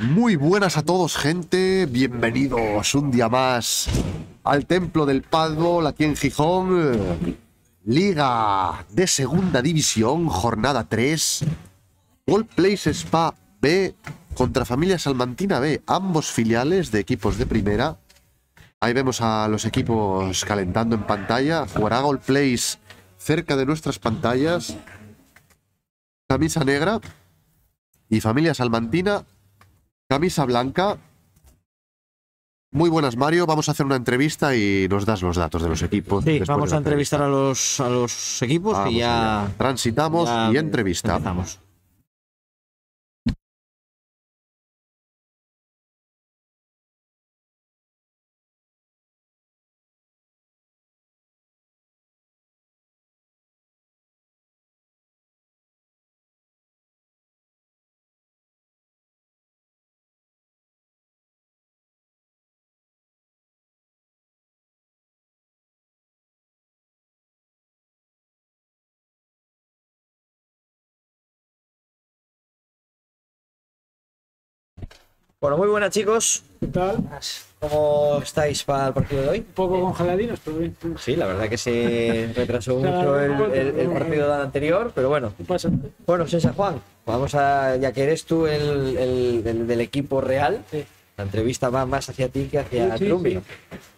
Muy buenas a todos, gente. Bienvenidos un día más al Templo del Padbol aquí en Gijón. Liga de Segunda División, jornada 3. All Place Spa B contra Familia Salmantina B, ambos filiales de equipos de primera. Ahí vemos a los equipos calentando en pantalla. Jugará All Place cerca de nuestras pantallas. Camisa negra. Y Familia Salmantina Camisa blanca. Muy buenas, Mario. Vamos a hacer una entrevista y nos das los datos de los equipos. Sí, vamos a entrevistar a los, a los equipos Vamos y ya, allá. Transitamos ya y entrevista. empezamos. Bueno, muy buenas chicos. ¿Qué tal? ¿Cómo estáis para el partido de hoy? Un poco congeladinos, pero bien. Sí, la verdad que se retrasó mucho el, el- el bueno. partido anterior, pero bueno. ¿Qué pasa? Bueno, César Juan, vamos a, ya que eres tú el, el- el del equipo real, Sí. la entrevista va más hacia ti que hacia Sí, Trumbi. sí.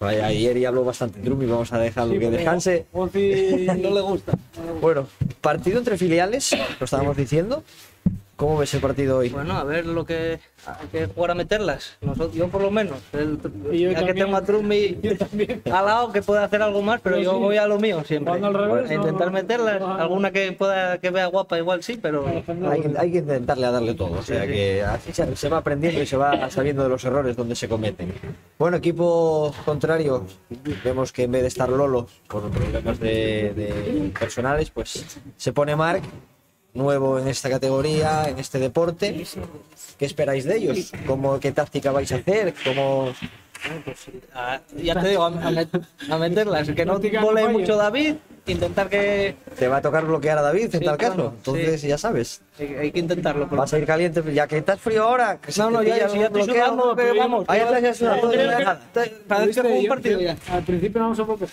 Ayer ya habló bastante Trumbi, vamos a dejarlo que descanse. Ozzy no le gusta. Bueno, partido entre filiales, lo estábamos diciendo. ¿Cómo ves el partido hoy? Bueno, a ver lo que hay que jugar a meterlas. Nosotros, yo por lo menos. El, Y yo ya que también. tengo a también. al lado que puede hacer algo más, pero Yo yo sí. voy a lo mío siempre. Al revés, a intentar no- meterlas. no- Alguna que pueda que vea guapa igual sí, pero Hay que, hay que intentarle a darle todo, o sea que así se, se va aprendiendo y se va sabiendo de los errores donde se cometen. Bueno, equipo contrario, vemos que en vez de estar Lolo por problemas de, de personales, pues se pone Marc, nuevo en esta categoría, en este deporte. ¿Qué esperáis de ellos? ¿Cómo, ¿Qué táctica vais a hacer? ¿Cómo... ah, ya te digo, a, a met- a meterlas. Que no vole mucho David, intentar que. Te va a tocar bloquear a David en Sí, tal claro, caso, entonces sí. ya sabes. Hay, hay que intentarlo. por- Vas a ir caliente, ya que estás frío ahora. que si No, no, ya, ya, si ya estoy sudando, pero vamos. Ahí atrás ya todo, Creo ya que- un partido. Al principio vamos a poco.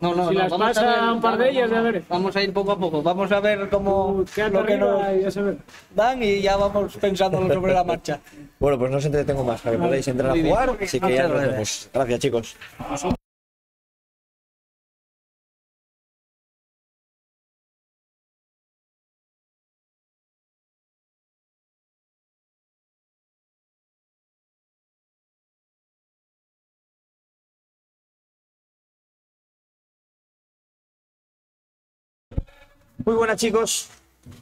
No, no, Si no, las vamos a pasa ver- un par de ellas, ya veré. Vamos a ir poco a poco. Vamos a ver cómo Quédate lo que nos arriba y ya se ve. dan y ya vamos pensándolo sobre la marcha. Bueno, pues no os entretengo más, para que podáis entrar a jugar, así que ya nos vemos. Gracias, chicos. Muy buenas, chicos.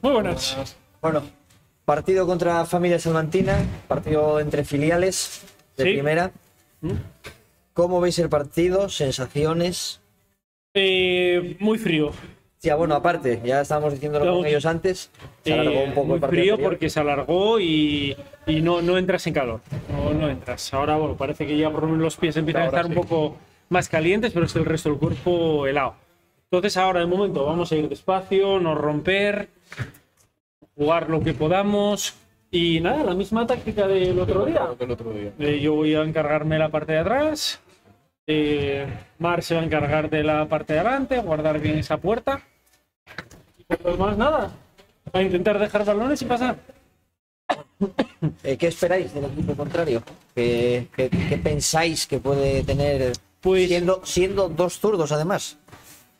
Muy buenas. Bueno, partido contra Familia Salmantina, partido entre filiales de Sí. primera. ¿Cómo veis el partido? ¿Sensaciones? Eh, muy frío. Ya, bueno, aparte, ya estábamos diciéndolo Claro. con ellos antes, se alargó Eh, un poco muy el partido. frío anterior. porque se alargó y, y no, no entras en calor. No, no entras. Ahora, bueno, parece que ya por lo menos los pies empiezan Ahora a estar sí. un poco más calientes, pero es el resto del cuerpo helado. Entonces, ahora de momento vamos a ir despacio, no romper, jugar lo que podamos. Y nada, la misma táctica del otro día. Eh, yo voy a encargarme la parte de atrás. Eh, Mar se va a encargar de la parte de adelante, guardar bien esa puerta. Y por lo demás, nada. A intentar dejar balones y pasar. Eh, ¿Qué esperáis del equipo contrario? ¿Qué, qué- qué pensáis que puede tener Pues- siendo, siendo dos zurdos además?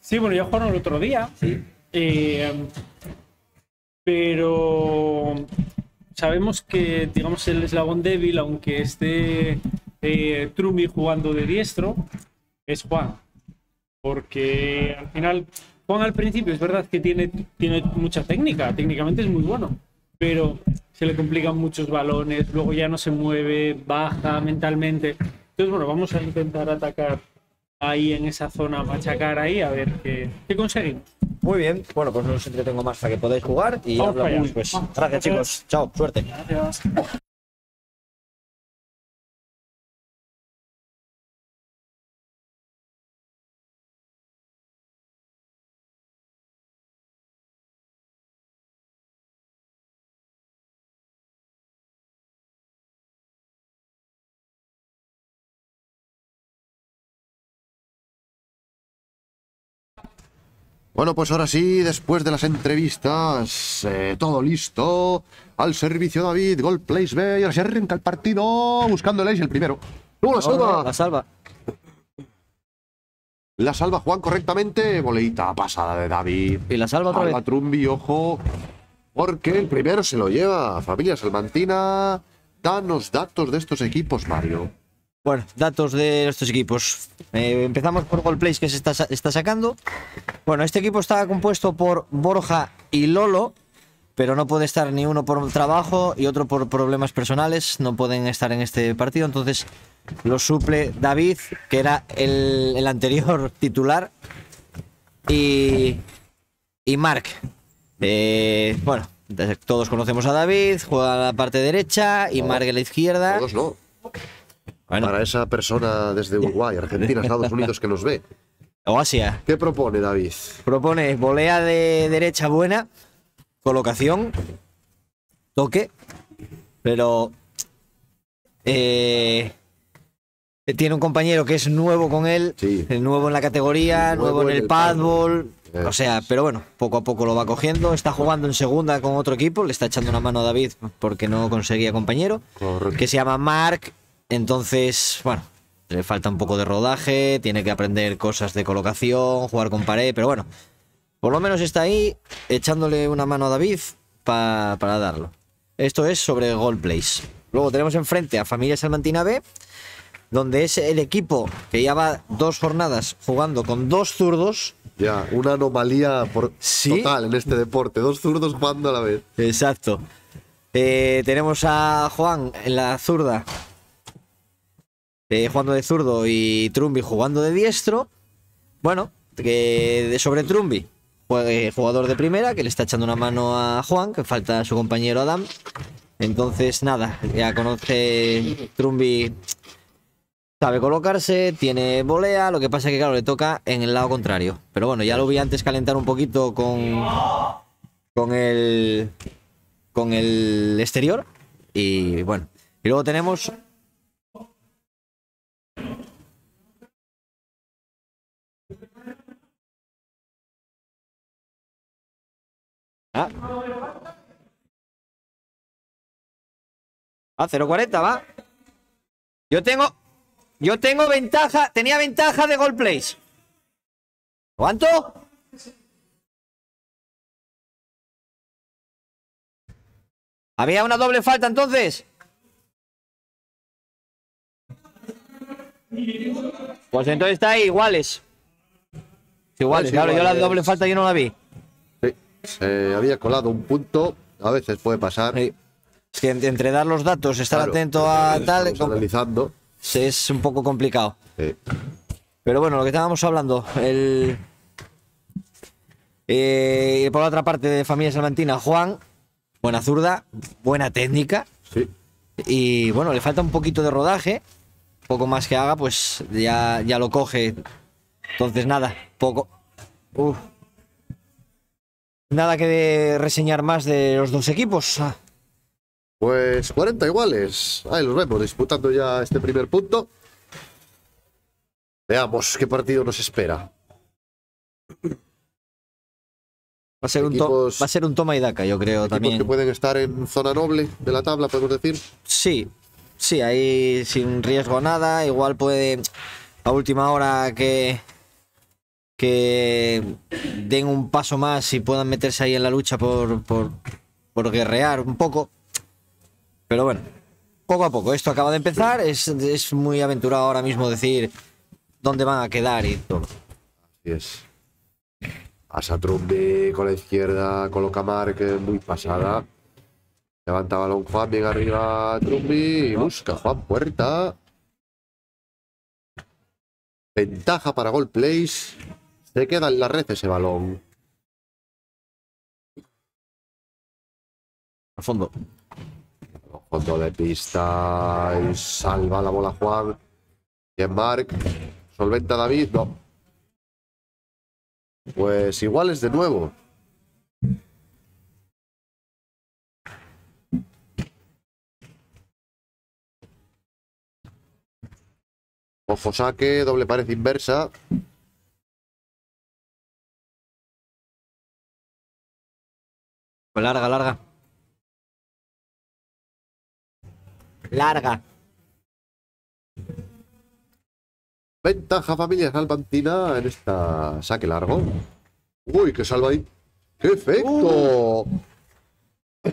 Sí, bueno, ya jugaron el otro día. Eh, pero sabemos que, digamos, el eslabón débil, aunque esté eh, Trumi jugando de diestro, es Juan. Porque al final, Juan al principio es verdad que tiene, tiene mucha técnica, técnicamente es muy bueno, pero se le complican muchos balones, luego ya no se mueve, baja mentalmente. Entonces, bueno, vamos a intentar atacar ahí en esa zona, machacar ahí, a ver qué, qué conseguimos. Muy bien, bueno, pues no os entretengo más para que podáis jugar y Vamos hablamos pues. Gracias chicos, chao, suerte. Gracias. Bueno, pues ahora sí, después de las entrevistas, eh, todo listo. Al servicio David, Gold Place B. Y ahora se arranca el partido buscando el ace, el primero. ¡Uh, la salva! La salva. La salva Juan correctamente. Boleita pasada de David. Y la salva otra vez. Trumbi, ojo. Porque el primero se lo lleva. Familia Salmantina. Danos datos de estos equipos, Mario. Bueno, datos de estos equipos. Eh, empezamos por Gold Place que se está, sa- está sacando. Bueno, este equipo está compuesto por Borja y Lolo, pero no puede estar ni uno por trabajo y otro por problemas personales. No pueden estar en este partido. Entonces lo suple David, que era el, el anterior titular, y, y Mark. Eh, bueno, todos conocemos a David, juega a la parte derecha y Mark a la izquierda. Todos no. Bueno, Para esa persona desde Uruguay, Argentina, Estados Unidos que nos ve. o Asia. ¿Qué propone David? Propone volea de derecha buena, colocación, toque, pero eh, tiene un compañero que es nuevo con él, Sí. eh, nuevo en la categoría, Nuevo nuevo, en el el padball. Eso O sea, pero bueno, poco a poco lo va cogiendo. Está jugando en segunda con otro equipo, le está echando una mano a David porque no conseguía compañero Correcto. que se llama Mark. Entonces, bueno, le falta un poco de rodaje, tiene que aprender cosas de colocación, jugar con pared, pero bueno, por lo menos está ahí echándole una mano a David pa- para darlo. Esto es sobre Gold Place. Luego tenemos enfrente a Familia Salmantina B, donde es el equipo que lleva dos jornadas jugando con dos zurdos. Ya, una anomalía por Sí. total en este deporte. Dos zurdos jugando a la vez. Exacto. Eh, tenemos a Juan en la zurda, eh, jugando de zurdo y Trumbi jugando de diestro. Bueno, sobre Trumbi, jue- jugador de primera, que le está echando una mano a Juan, que falta su compañero Adam. Entonces, nada, ya conoce Trumbi, sabe colocarse, tiene volea, lo que pasa es que, claro, le toca en el lado contrario. Pero bueno, ya lo vi antes calentar un poquito con, con el con el exterior y bueno y luego tenemos ah ah 0.40 va yo tengo yo tengo ventaja tenía ventaja de gol place ¿cuánto? ¿Había una doble falta entonces? Pues entonces está ahí, iguales. Iguales, claro, yo la doble falta yo no la vi. Se había colado un punto. A veces puede pasar. Sí. Es que en- entre dar los datos, estar Claro, atento a tal, estamos analizando. es un poco complicado. Sí. Pero bueno, lo que estábamos hablando, el. Eh, y por la otra parte de familia salmantina, Juan, buena zurda, buena técnica. Sí. Y bueno, le falta un poquito de rodaje. Poco más que haga, pues ya, ya lo coge. Entonces, nada, poco. Uf. Nada que de reseñar más de los dos equipos. Ah, Pues 40 iguales. Ahí los vemos disputando ya este primer punto. Veamos qué partido nos espera. Va a ser, un, to- Equipos- va a ser un toma y daca, yo creo también. que pueden estar en zona noble de la tabla, podemos decir. Sí, sí, ahí sin riesgo nada. Igual puede a última hora que que den un paso más y puedan meterse ahí en la lucha por, por, por guerrear un poco. Pero bueno, poco a poco. Esto acaba de empezar. Es, es muy aventurado ahora mismo decir dónde van a quedar y todo. Así es. Asa Trumbi con la izquierda, coloca Mark muy pasada. Levanta balón Juan, bien arriba Trumbi y busca Juan Puerta. Ventaja para Gol Place. Se queda en la red ese balón. Al fondo. Fondo de pista y salva la bola Juan. Bien Mark. Solventa David, no. Pues iguales de nuevo. Ojo saque, doble pared inversa. Larga, larga. Larga. Ventaja familia salvantina en esta saque largo. Uy, qué salva ahí. ¡Qué efecto!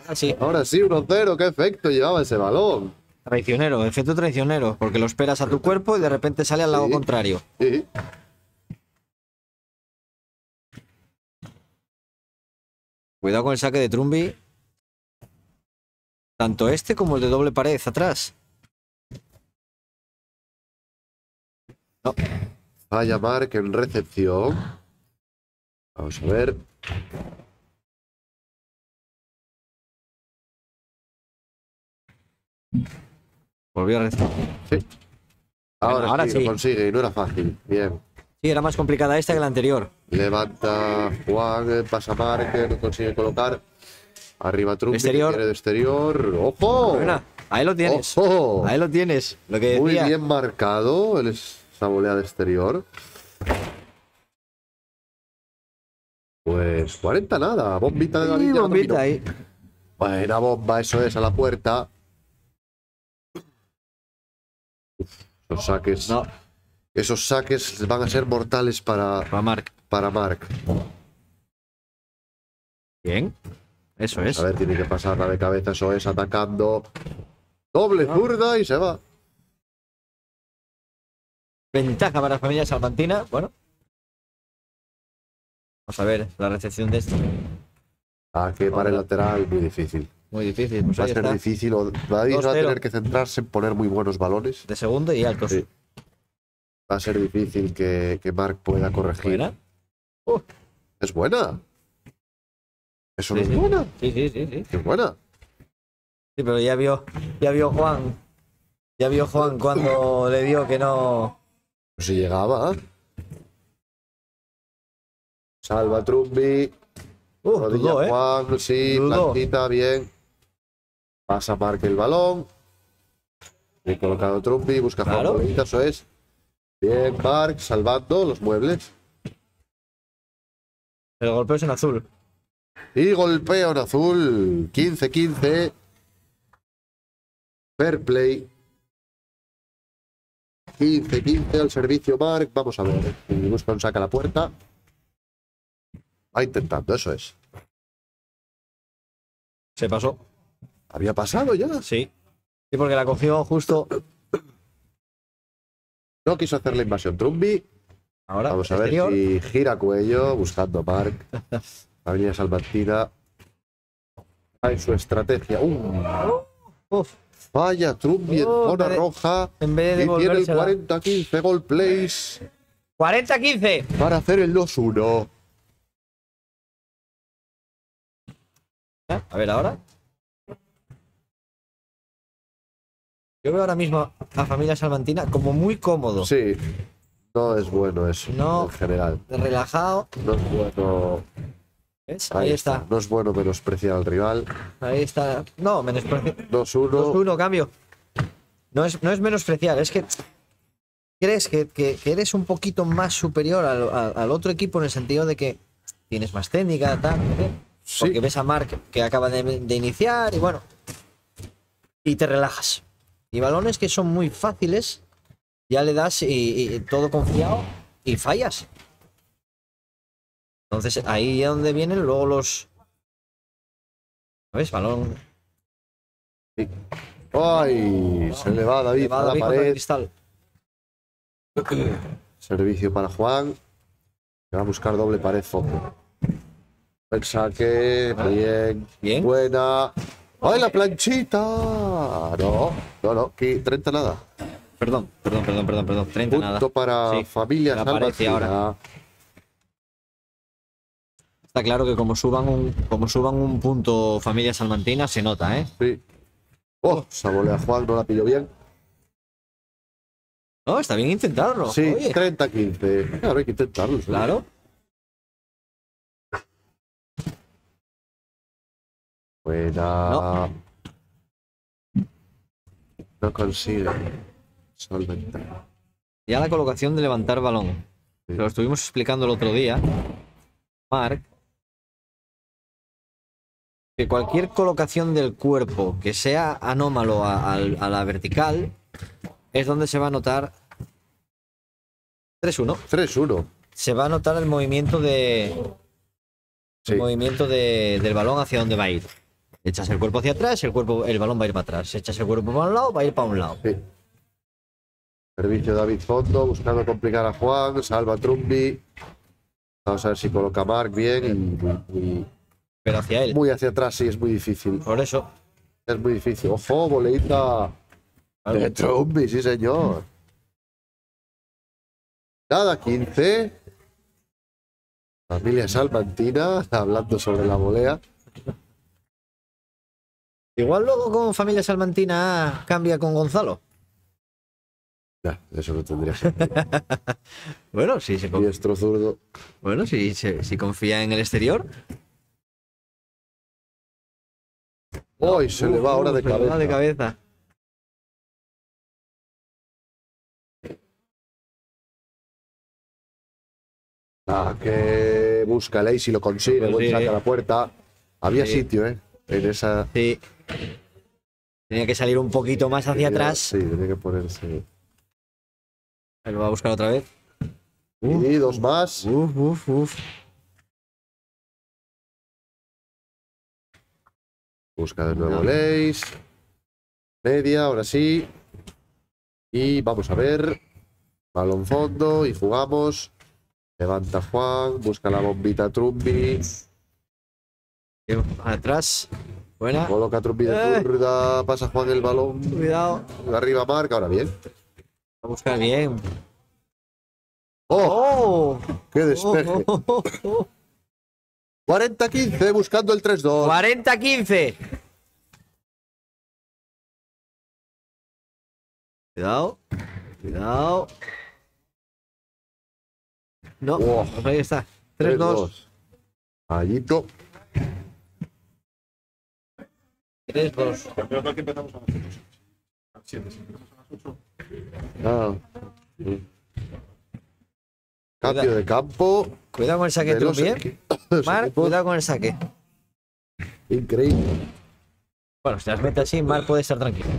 Así. Ahora sí, 1-0. ¡Qué efecto llevaba ese balón! Traicionero, efecto traicionero. Porque lo esperas a tu cuerpo y de repente sale al lado Sí. contrario. Sí. Cuidado con el saque de Trumbi. Tanto este como el de doble pared atrás. Falla Mark en recepción. Vamos a ver. Volvió a recibir. Sí. Ahora, ahora sí, lo sí. consigue y no era fácil. Bien. Sí, era más complicada esta que la anterior. Levanta Juan, eh, pasa Mark, que no consigue colocar. Arriba Trump, Exterior. de exterior. ¡Ojo! Buena. Ahí lo tienes. ¡Ojo! Ahí lo tienes. Lo que Muy decía. bien marcado el es- esa volea de exterior. Pues 40 nada, bombita de la Sí, bombita ahí. Buena bomba, eso es, a la puerta. Uf, los saques. No, Esos saques van a ser mortales para, va Marc. para Mark. Bien. Eso es. A ver, tiene que pasarla de cabeza, eso es, atacando. Doble zurda y se va. Ventaja para la familia salmantina. Bueno. Vamos a ver la recepción de este. Ah, que para el lateral, muy difícil. Muy difícil. Pues Va a ser está. difícil. David va a 2-0. tener que centrarse en poner muy buenos balones. De segundo y altos. Sí. Va a ser difícil que, que Mark pueda corregir. Buena. Es buena. Eso no es sí. buena. Sí, sí, sí, sí. Es buena. Sí, pero ya vio, ya vio Juan. Ya vio Juan cuando le dio que no. Pues si llegaba. Salva Trumbi. Uh, Rodilla dudó, ¿eh? Juan. Sí, Dudó. plantita, bien. Pasa Mark el balón. Bien colocado Trumbi. Busca Juan Claro. Eso es. Bien, Mark salvando los muebles. El golpeo es en azul. Y golpeo en azul. 15-15. Fair play. 15-15 al servicio Mark. Vamos a ver. Y Buscan saca la puerta. Va intentando, eso es. Se pasó. Había pasado ya. Sí. Sí, porque la cogió justo. No quiso hacer la invasión Trumbi. Ahora. Vamos a ver exterior. si gira cuello buscando a Mark. Avenida Salmantina. En su estrategia. Uh, Uf, vaya Trumbi en zona roja. en vez de Y tiene el devolvérsela. 40-15 gol place 40-15. para hacer el 2-1. A ver, ahora. Yo veo ahora mismo a familia salmantina como muy cómodo. Sí, no es bueno eso No. en general. Relajado. No es bueno. ¿Ves? Ahí, está. No es bueno menospreciar al rival. Ahí está. No, menosprecio. 2-1. 2-1, cambio. No es, no es menospreciar, es que crees que, que- que eres un poquito más superior al, al- al otro equipo en el sentido de que tienes más técnica, tal. ¿eh? Sí. Porque ves a Mark que acaba de, de iniciar y bueno. Y te relajas. Y balones que son muy fáciles, ya le das y, y todo confiado y fallas. Entonces ahí es donde vienen luego los. ¿Ves? Balón. ¡Ay! Se le va David va a la David pared. cristal. Servicio para Juan. Que va a buscar doble pared fondo. El saque. Bien. Bien. Buena. ¡Ay, la planchita! No, no, no. Aquí 30 nada. Perdón, perdón, perdón, perdón, perdón. 30 nada. Punto para Sí, familia Salvatina. Está claro que como suban un, como suban un punto familia salmantina, se nota, ¿eh? Sí. Oh, esa volea Juan no la pilló bien. No, está bien intentarlo. Sí, Oye, 30-15. Claro, hay que intentarlo. sí. claro. Buena. No, consigue solventar. Ya la colocación de levantar balón. Sí. Lo estuvimos explicando el otro día. Mark. que cualquier colocación del cuerpo que sea anómalo a, a la vertical es donde se va a notar 3-1. 3-1. Se va a notar el movimiento de Sí. el movimiento de- del balón hacia dónde va a ir. Echas el cuerpo hacia atrás, el cuerpo, el balón va a ir para atrás. Echas el cuerpo para un lado, va a ir para un lado. Sí. Servicio David Fondo, buscando complicar a Juan, salva a Trumbi. Vamos a ver si coloca a Mark bien y Pero hacia él. muy hacia atrás, sí, es muy difícil. Por eso. Es muy difícil. Ojo, boleita de Trumbi, sí señor. Nada, 15. Familia Salmantina, hablando sobre la volea. Igual luego con familia salmantina cambia con Gonzalo. Ya, eso no tendría sentido. Bueno, si se, con- Diestro zurdo. bueno, si, se- si confía en el exterior. ¡Uy! se le va ahora de Se le va cabeza. de cabeza. Ah, que busca ley si lo consigue, buen sí. saca a la puerta. Había Sí. sitio, ¿eh? En esa. Sí. Tenía que salir un poquito más hacia atrás. Sí, tenía que ponerse. Lo va a buscar otra vez. Y dos más. Uf, uf, uf. Busca de nuevo No. Leis. Media, ahora sí. Y vamos a ver. Balón fondo y jugamos. Levanta Juan, busca la bombita Trumbi. Atrás. Buena. Coloca Trumbi de Eh. Pasa Juan el balón. Cuidado. Arriba marca, ahora bien. Va a buscar bien. ¡Oh! ¡Oh! ¡Qué despeje! Oh, oh, oh, oh. 40-15 buscando el 3-2. 40-15. Cuidado. Cuidado. No, pues ahí está. 3-2. Allito. 3-2. Pero creo que empezamos a las 8. A las 7, si empezamos a las 8. Ah. Sí. Cambio de campo. Cuidado con el saque equi- los Mar, cuidado con el saque. Increíble. Bueno, si las mete así, Mar puede estar tranquilo.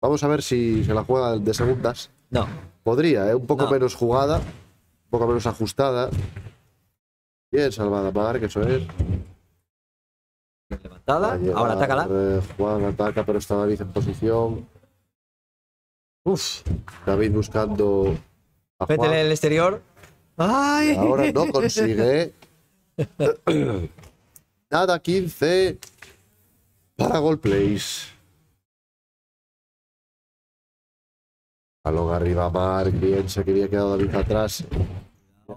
Vamos a ver si se la juega de segundas. No. Podría, ¿eh? un poco No. menos jugada, un poco menos ajustada. Bien salvada Marc, eso es. Levantada. Ahora atácala. eh, Juan ataca, pero está David en posición. Uf. David buscando a Métele Juan. el exterior. ¡Ay! Ahora no consigue. Nada, 15 para Goal Place. Balón arriba, Marc. Bien, se que había quedado David atrás.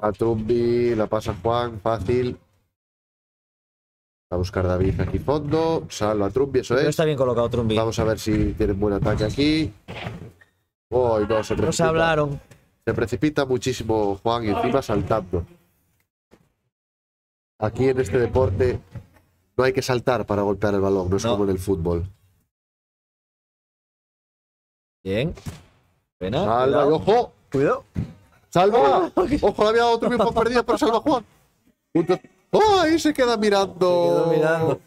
A Trumbi, la pasa Juan, fácil. Va a buscar David aquí fondo. Salva a Trumbi, eso Pero es. está bien colocado Trumbi. Vamos a ver si tienen buen ataque aquí. Oh, no, se No se precipita. hablaron. Se precipita muchísimo Juan y encima saltando. Aquí en este deporte no hay que saltar para golpear el balón, no es No. como en el fútbol. Bien. Buena. Salva y cuidado. ojo, Cuidado. salva. Ojo, la había dado otro mismo perdida, pero salva Juan. Punto. ¡Oh! Ahí se queda mirando. Quedó mirando.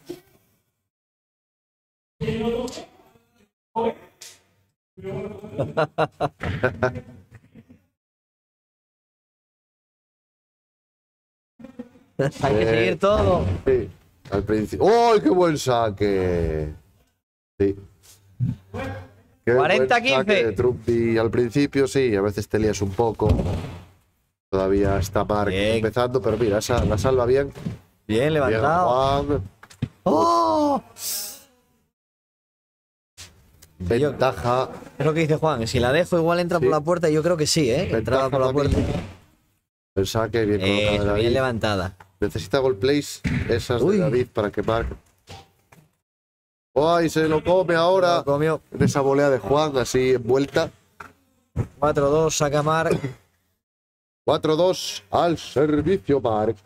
Hay que seguir todo. Sí, al principio. ¡Oh, qué buen saque! Sí. Qué buen 40-15. saque de Trumpi. Al principio sí, a veces te lías un poco. Todavía está Mark Bien. empezando, pero mira, esa, la salva bien. Bien Bien, levantado. Juan. ¡Oh! Ventaja. Es lo que dice Juan. Si la dejo, igual entra Sí. por la puerta. y Yo creo que sí, ¿eh? Entraba por la puerta. El saque bien colocado Eso, David. bien levantada. Necesita gol plays esas Uy. de David para que Mark. ¡Ay! se lo come ahora! Lo comió. En esa volea de Juan, así envuelta. 4-2, saca Mar. 4-2 al servicio, Mark.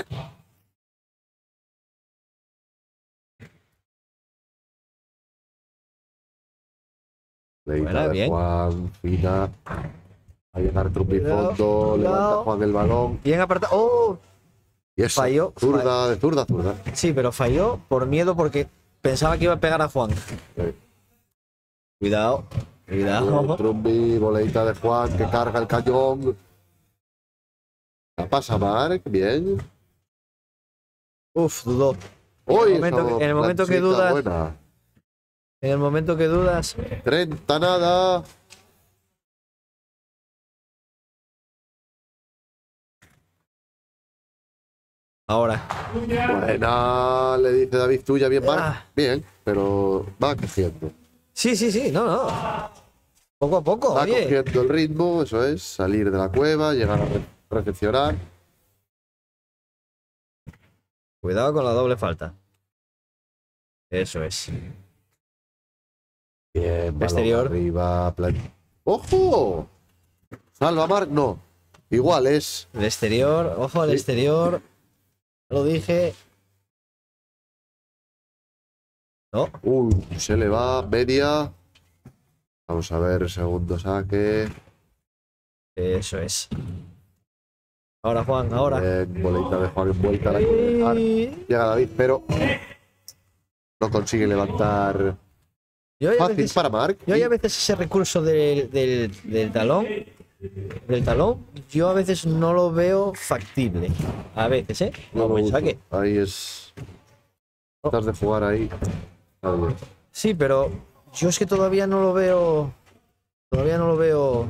Leída Buena, de bien. Juan, fina. A llegar Trumpi Cuidado, fondo, levanta. Juan el balón. Bien apartado. ¡Oh! Y eso, Falló, zurda, de zurda, zurda. Sí, pero falló por miedo porque Pensaba que iba a pegar a Juan. Eh, Cuidado, cuidado. Trumbi, boleita de Juan que carga el cañón. La pasa Mark, bien. Uf, dudó. Uy, En el momento que- en el momento que planchita dudas- buena. En el momento que dudas, 30 nada. ahora. Buena, le dice David tuya, bien Mark. Ah. Bien, pero va cogiendo. Sí, sí, sí, no, no. Poco a poco, Va oye. cogiendo el ritmo, eso es, salir de la cueva, llegar a recepcionar. Cuidado con la doble falta. Eso es. Bien, Exterior. arriba, plan- ¡Ojo! Salva Mark, no. Igual es. El exterior, ojo al Sí. exterior. Lo dije. No, Uy, se le va, media. Vamos a ver, segundo saque. eso es. Ahora, Juan, ahora. Bien, bolita de Juan envuelta. La. Y- Llega David, pero no consigue levantar. Yo hay, a Fácil veces, para Mark. yo hay a veces ese recurso del, del, del talón. Del talón, yo a veces no lo veo factible. A veces, ¿eh? no No, saque. Ahí es. Estás de jugar ahí. Sí, pero yo es que todavía no lo veo. Todavía no lo veo.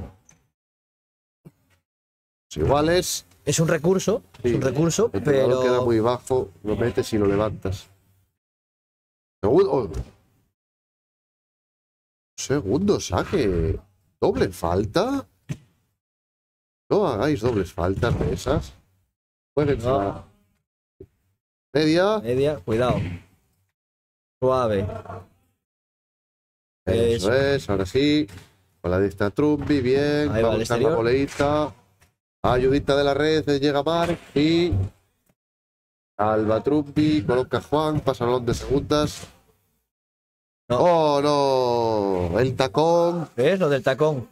Pues igual es. Un recurso, es un recurso, El pero... queda muy bajo, lo metes y lo levantas. Segundo. oh. Segundo saque. Doble falta. No hagáis dobles faltas de esas. Jueguen No. Media. Media, cuidado. Suave. Eso es, ahora sí. Con la dista Trumbi, bien. Ahí va va a la boleita. Ayudita de la red, llega Mark y. Alba Trumbi, coloca a Juan, pasa balón de segundas. No. Oh, no. El tacón. ¿Ves? Lo del tacón.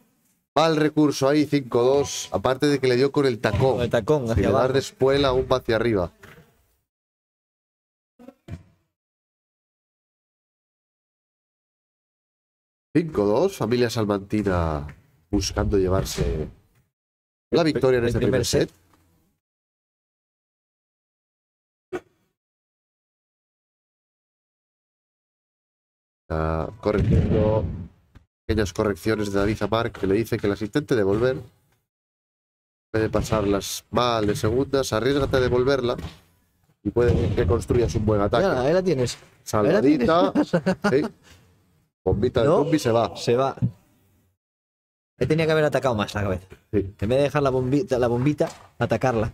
Mal recurso ahí, 5-2. Aparte de que le dio con el tacón. del tacón Si hacia abajo. de espuela, aún va hacia arriba. Cinco dos, familia salmantina buscando llevarse la victoria en el este primer set. Está corrigiendo pequeñas correcciones de David Amar que le dice que el asistente de volver puede pasarlas mal de segundas, arriesgate a devolverla y puede que construyas un buen ataque. Mira, ahí la tienes. Salvadita. sí. Bombita de No. se va. Se va. Tenía que haber atacado más la cabeza. Sí. En vez de dejar la bombita, la bombita atacarla.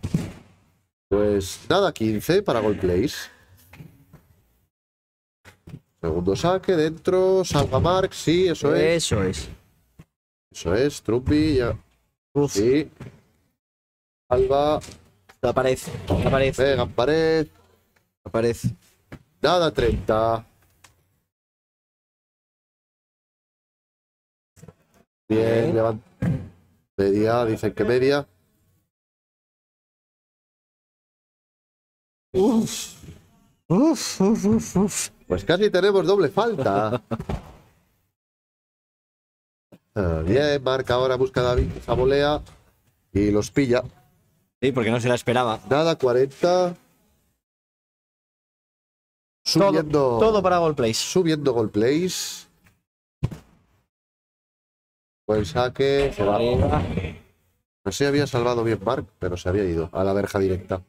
Pues nada, 15 para Gold Place. Segundo saque, dentro, salva Mark, sí, eso es. Eso es. Eso es, Trumpi, ya. Uf, Sí. Salva, la pared. La pared. en pared. La pared. Nada, 30. Bien, levanta. Media, dicen que media. Uf. Uf, uf, uf, uf. Pues casi tenemos doble falta. Ah, Bien, marca ahora, busca a David esa volea y los pilla. Sí, porque no se la esperaba. Nada, 40. Subiendo, Todo para Gold Place. subiendo gol place. Buen saque, se va. Arriba. No sé si había salvado bien Mark, pero se había ido a la verja directa.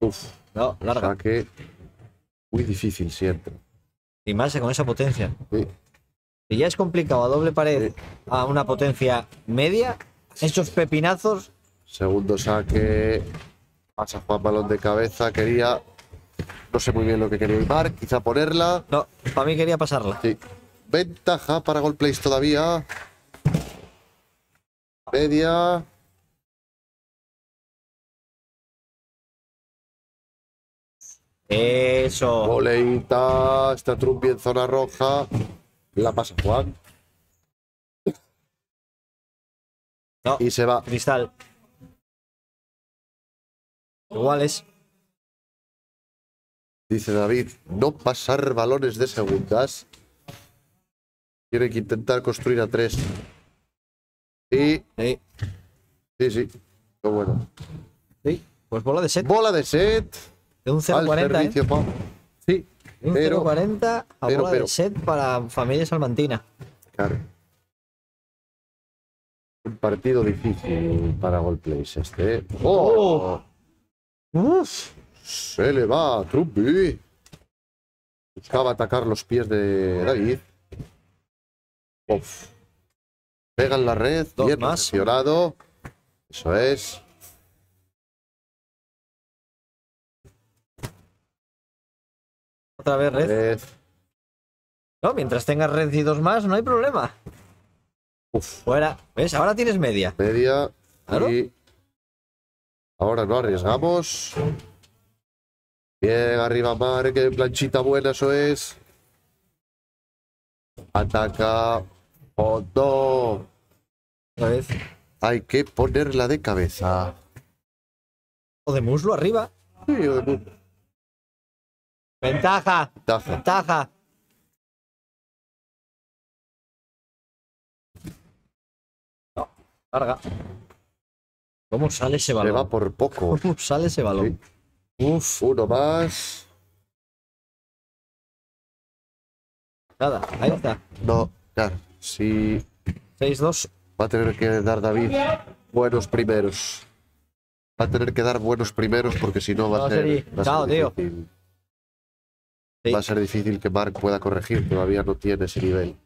Uf, No, larga. saque muy difícil siempre. Y más con esa potencia. Sí. Si ya es complicado a doble pared Sí. a una potencia media, esos pepinazos. Segundo saque. Pasa Juan balón de cabeza. Quería. No sé muy bien lo que quería Mark. Quizá ponerla. No, para mí quería pasarla. Sí. Ventaja para Gold Place todavía. Media. Eso. Boleita. Está Trumpi en zona roja. La pasa Juan. No, Y se va. cristal. Iguales. Dice David, no pasar balones de segundas. Tiene que intentar construir a tres. Sí, Sí, sí, sí. Qué bueno. sí. Pues bola de set. Bola de set. De un Al 0.40, ¿eh? pa- Sí, De un pero- 0.40 a pero- bola pero- de set para familia salmantina. claro. Un partido difícil para Goldplace este. ¿eh? ¡Oh! Uf. Se le va a. Buscaba atacar los pies de David. Uf. Pega en la red. Dos bien más. recepcionado. Eso es. Otra vez red. Red. No, mientras tengas red y dos más, no hay problema. Uf. Fuera. ¿Ves? Ahora tienes media. Media. Claro. Y ahora no arriesgamos. Bien, arriba Mar, que planchita buena, eso es. Ataca. Otra vez. Hay que ponerla de cabeza. O de muslo arriba. Sí, de mu- Ventaja. taza. Ventaja. No, larga. ¿Cómo sale ese Se va balón? por poco. ¿Cómo sale ese balón? Uf, Uno más. nada, ahí está. No, claro. Sí, 6-2. va a tener que dar David buenos primeros. Va a tener que dar buenos primeros porque si no va a ser, va a ser Chao, tío. difícil. Sí. Va a ser difícil que Mark pueda corregir. Todavía no tiene ese nivel.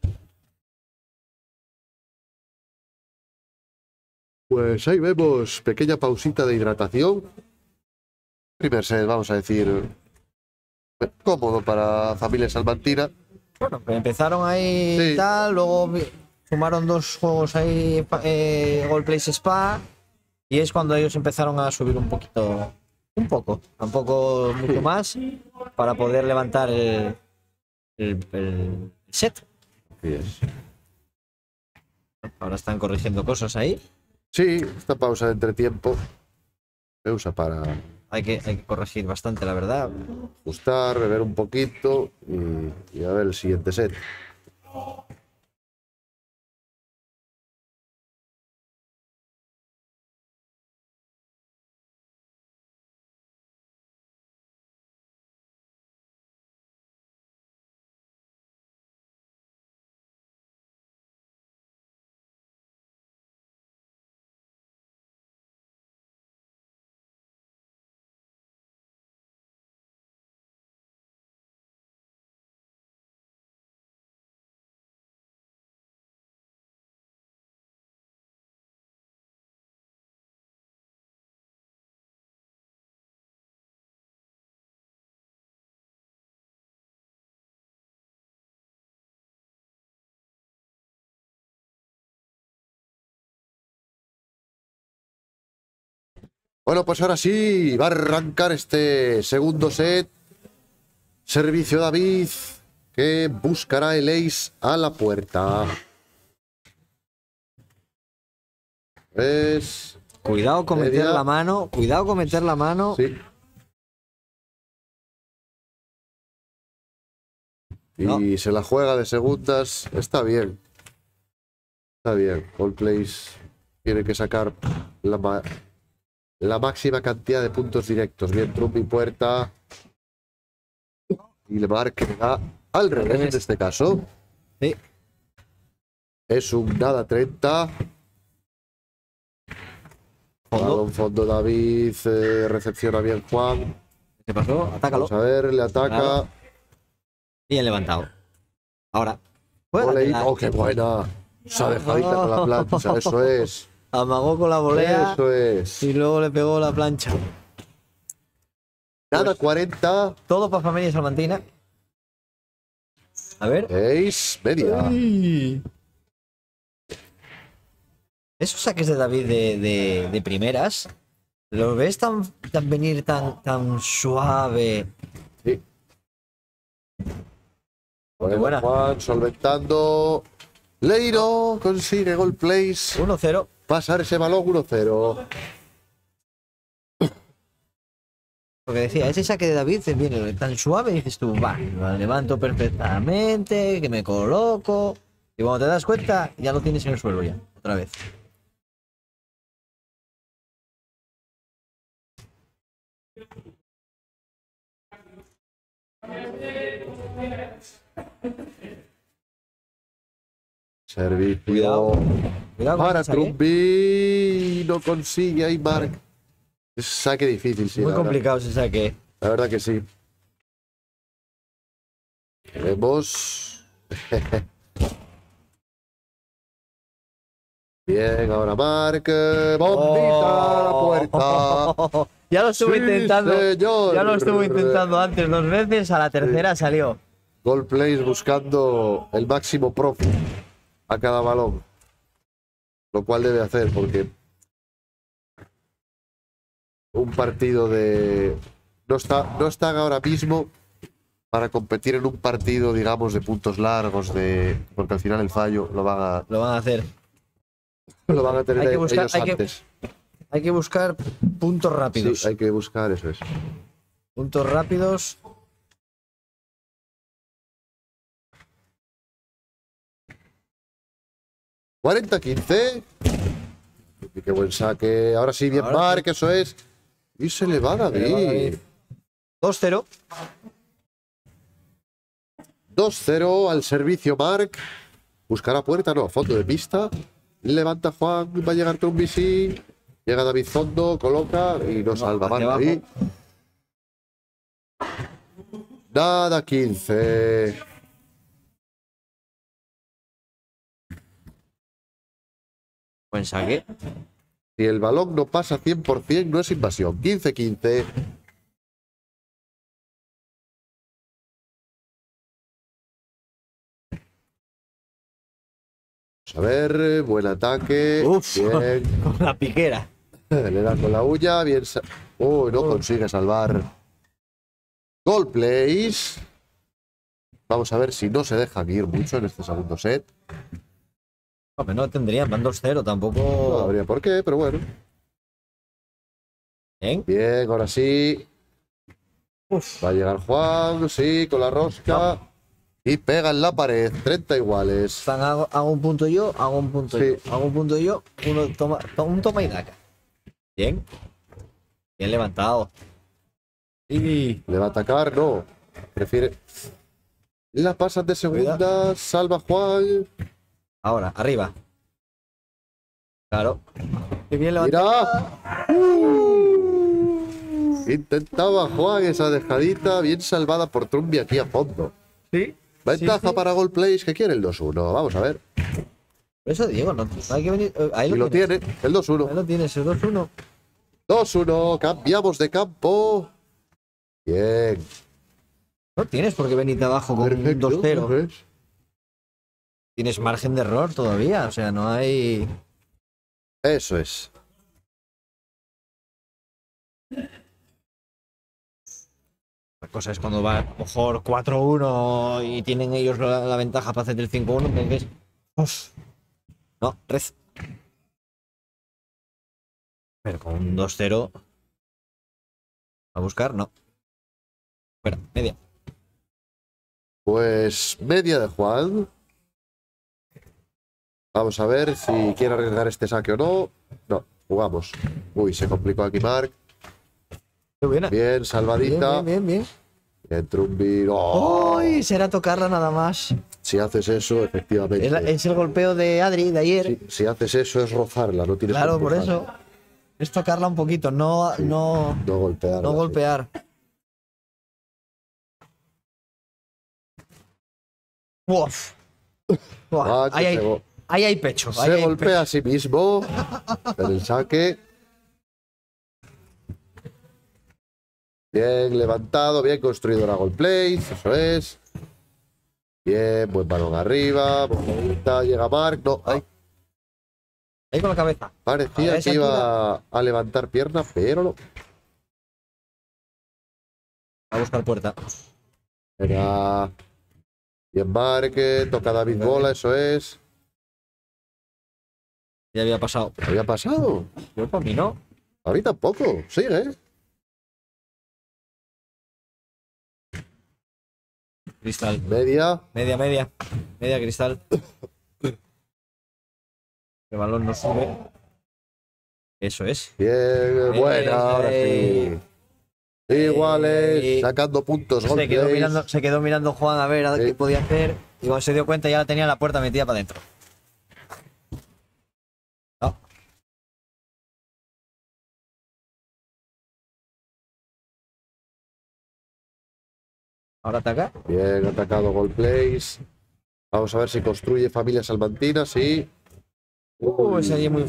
Pues ahí vemos pequeña pausita de hidratación. Primer set, vamos a decir, cómodo para familia salmantina. Bueno, pues empezaron ahí Sí. y tal, luego sumaron dos juegos ahí, eh, Gold Place Spa, y es cuando ellos empezaron a subir un poquito, un poco, tampoco mucho más, para poder levantar el, el- el set. Ahora están corrigiendo cosas ahí, Sí, esta pausa de entretiempo se usa para hay que, hay que corregir bastante, la verdad. ajustar, beber un poquito y, y a ver el siguiente set. Bueno, pues ahora sí, va a arrancar este segundo set. Servicio David, que buscará el ace a la puerta. Es. Cuidado con meter la mano, cuidado con meter la mano. Sí. Y No. se la juega de segundas. Está bien. Está bien. All Place tiene que sacar la, la máxima cantidad de puntos directos. Bien, Trump y puerta. Y le marca da al revés en este caso. Sí. Es un nada 30. Fondo. Fondo David. eh, recepciona bien Juan. ¿Qué pasó? Atácalo. Vamos a ver, le ataca. Claro. Bien levantado. Ahora. Oh, qué buena. Esa dejadita con la plancha, eso es. Amagó con la volea Eso es. y luego le pegó la plancha. Nada 40, Todo para familia salmantina. A ver. ace, media. Esos saques de David de, de- de primeras, ¿lo ves tan, tan venir tan, tan suave? Sí. Bueno, buena. Juan solventando. Leiro consigue gol place. 1-0. Pasar ese balón 1-0. Porque decía, ese saque de David viene tan suave, dices tú, va, lo levanto perfectamente, que me coloco. Y cuando te das cuenta, ya lo tienes en el suelo ya, otra vez. Servicio. Cuidado. Cuidado ese saque. Trumbi. No consigue ahí, Mark. Es saque difícil, sí. Muy verdad. complicado ese saque. La verdad que sí. Vemos. Bien, ahora Mark. Bombita a la puerta. Oh. Ya lo estuve Sí, intentando. señor. Ya lo estuve intentando antes dos veces, a la tercera salió. Plays buscando el máximo profit a cada balón. Lo cual debe hacer porque un partido de no está no están ahora mismo para competir en un partido digamos de puntos largos de porque al final el fallo lo van a Lo van a hacer. lo van a tener Hay que buscar- ellos hay que- antes. Hay que buscar puntos rápidos. Sí, hay que buscar eso es. Puntos rápidos. ¡40-15! Y qué buen saque. Ahora sí, bien Ahora Mark, eso es. Y se le va va David. David. 2-0. 2-0 al servicio Mark. Buscará puerta, no, fondo de pista. Levanta Juan, va a llegar Trumbi, sí. Llega David Fondo, coloca y no salva Mark ahí. Nada, 15. Buen saque. Si el balón no pasa 100%, no es invasión. 15-15. Vamos a ver, buen ataque. Uf. Bien. Con la piquera. Le da con la uña, bien. Uy, no consigue salvar. Goal plays. Vamos a ver si no se dejan ir mucho en este segundo set. Hombre, no tendrían, van 2-0, No tampoco. habría por qué, pero bueno. Bien. Bien, ahora sí. Va a llegar Juan, sí, con la rosca. Y pega en la pared. 30 iguales. Están, hago, hago un punto yo, hago un punto Sí. yo. Hago un punto yo, uno toma, to- un toma y daca. Bien. Bien levantado. Y ¿Le va a atacar? No. Prefiere. La pasan de segunda. Salva Juan. Ahora, arriba. Claro. Qué bien levantado. Mira. Intentaba Juan esa dejadita. Bien salvada por Trumbi aquí a fondo. Sí. Ventaja Sí, sí. para Goal Plays que quiere el 2-1. Vamos a ver. Eso Diego, no, no hay que venir. eh, Ahí Y lo, tiene. El Ahí 2-1. lo tienes, el 2-1. 2-1. Cambiamos de campo. Bien. No tienes por qué venirte abajo con un Perfecto. 2-0. Tienes margen de error todavía. O sea, no hay. Eso es. La cosa es cuando va a lo mejor 4-1 y tienen ellos la, la ventaja para hacer el 5-1, que es. ¡Uf! No, rez. Pero con un 2-0. A buscar, no. Fuera, media. Pues media de Juan. Vamos a ver si quiere arriesgar este saque o no. No, jugamos. Uy, se complicó aquí Mark. Qué buena. Bien, salvadita. bien, bien, bien. Bien, Trumbi. ¡Oh! ¡Uy! Será tocarla nada más. Si haces eso, efectivamente. Es, la- es el golpeo de Adri de ayer. Si, si haces eso, es rozarla, no tienes claro, por eso. Es tocarla un poquito, no, no, No golpear. no golpear. Uf. Buah, Ah, go- ahí hay pecho. ahí se hay golpea a sí mismo en el saque. Bien levantado, bien construido la goal play, eso es. Bien, buen balón arriba, bonita, llega Mark. No, ay. Ahí con la cabeza. Parecía que iba a levantar pierna, pero no. A buscar puerta. Era bien Mark, eh, toca David Bola, eso es. Ya había pasado. Había pasado. Yo para mí no. A Ahorita poco. Sigue. Cristal. Media. Media, media. Media cristal. El balón no sube. Eso es. Bien, eh, buena. Ey, ahora sí. Eh, Iguales, sacando puntos. Se quedó, mirando, se quedó mirando Juan a ver a qué podía hacer. Y cuando se dio cuenta y ya la tenía la puerta metida para adentro. Ahora ataca. Bien atacado Gol Place. Vamos a ver si construye familia salmantina. Sí. Uh, esa es muy.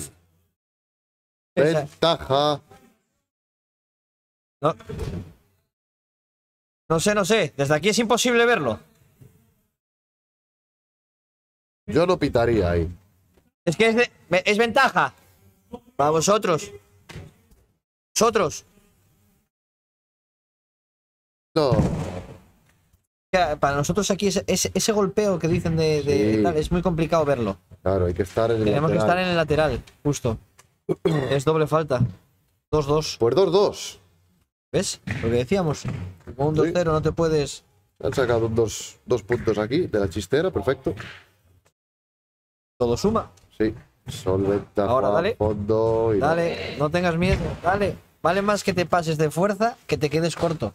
Ventaja. No. no sé, no sé. Desde aquí es imposible verlo. Yo no pitaría ahí. Es que es, de- es ventaja. Para vosotros. Vosotros. No. Que Para nosotros aquí ese, golpeo que dicen de, de Sí. tal, es muy complicado verlo. Claro, hay que estar en el Tenemos que lateral. estar en el lateral, justo. es doble falta. 2-2. Pues 2-2. ¿Ves? Lo que decíamos. Con un Sí. 2-0 no te puedes. Han sacado dos, dos puntos aquí de la chistera. Perfecto. Todo suma. Sí. Solventa. Ahora, dale. Fondo. Y Dale, no tengas miedo. Dale. Vale más que te pases de fuerza que te quedes corto.